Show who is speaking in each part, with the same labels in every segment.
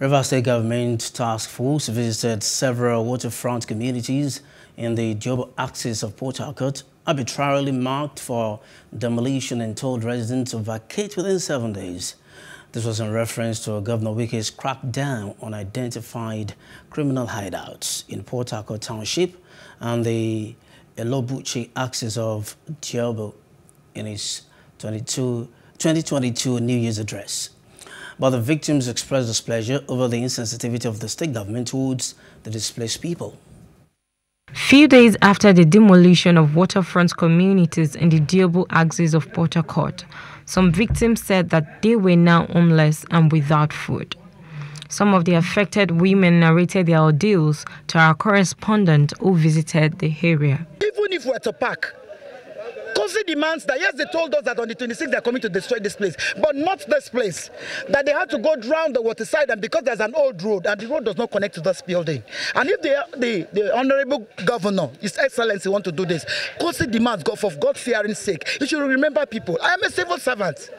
Speaker 1: Rivers State Government Task Force visited several waterfront communities in the Diobu axis of Port Harcourt, arbitrarily marked for demolition and told residents to vacate within seven days. This was in reference to Governor Wike's crackdown on identified criminal hideouts in Port Harcourt Township and the Elobuchi axis of Diobu in his 22, 2022 New Year's address but the victims expressed displeasure over the insensitivity of the state government towards the displaced people.
Speaker 2: Few days after the demolition of waterfront communities in the Diobu axis of Port Harcourt, some victims said that they were now homeless and without food. Some of the affected women narrated their ordeals to our correspondent who visited the area.
Speaker 3: Even if we're to pack, Kosi demands that, yes, they told us that on the 26th they're coming to destroy this place, but not this place. That they had to go round the waterside and because there's an old road and the road does not connect to this building. And if the, the, the Honorable Governor, His Excellency, want to do this, Kosi demands, God, for God-fearing sake, you should remember people. I am a civil servant.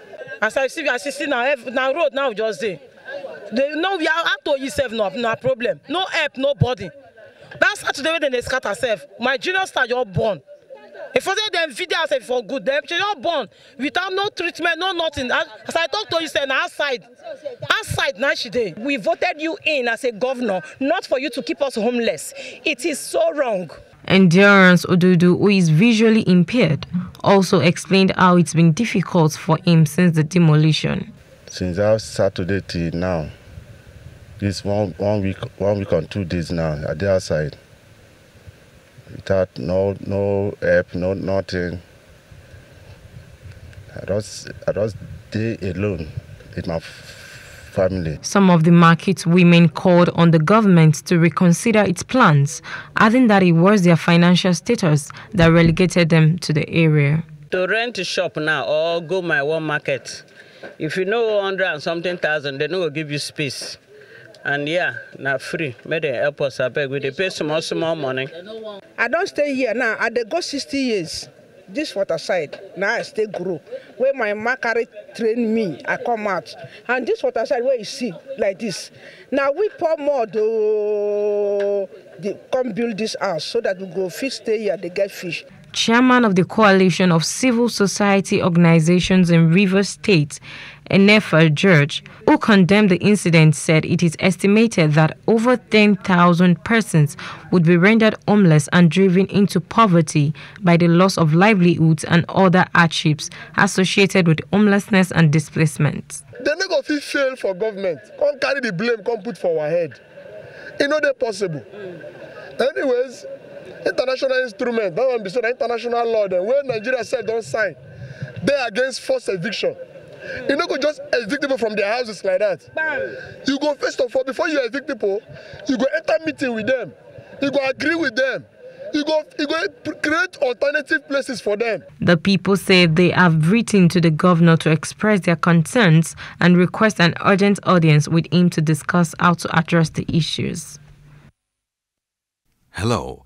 Speaker 4: As I see, as I see now, now road now just there. They know we are out to yourself, no, no problem. No help, nobody. That's Saturday when they scatter self. My junior star, you're born. If I say them video say for good, them she not born without no treatment, no nothing. As, as I talk to you, say outside, outside now she did.
Speaker 5: We voted you in as a governor, not for you to keep us homeless. It is so wrong.
Speaker 2: Endurance Odudu, who is visually impaired, also explained how it's been difficult for him since the demolition.
Speaker 6: Since that Saturday till now, this one one week, one week and two days now at the outside without no no help, no nothing. I just I just stay alone with my family.
Speaker 2: Some of the market women called on the government to reconsider its plans, adding that it was their financial status that relegated them to the area.
Speaker 7: To rent a shop now or go my one market, if you know 100 and something thousand, they no will give you space and yeah na free. Make dem help us abeg we dey pay small small money.
Speaker 8: i don stay here now. I dey go sixty years. This water side na i stay grow. Wey my mama carry train me i come out. And this water side wey you see like this. Na we pour mud ooo oh, come build this house so that we go fit stay here dey get fish.
Speaker 2: Chairman of the Coalition of Civil Society Organizations in Rivers State, Enefa George, who condemned the incident, said it is estimated that over 10,000 persons would be rendered homeless and driven into poverty by the loss of livelihoods and other hardships associated with homelessness and displacement.
Speaker 9: They never feel fail for government. Can't carry the blame, can't put for our head. It's not possible. Anyways, international instrument that one be say na international law then, wey nigeria said don't sign they are against forced eviction you no go just evict people from their houses like that you go first of all before you evict people you go enter meeting with them you go agree with them you go you go create alternative places for them.
Speaker 2: The people say they have written to the governor to express their concerns and request an urgent audience with him to discuss how to address the issues.
Speaker 10: Hello.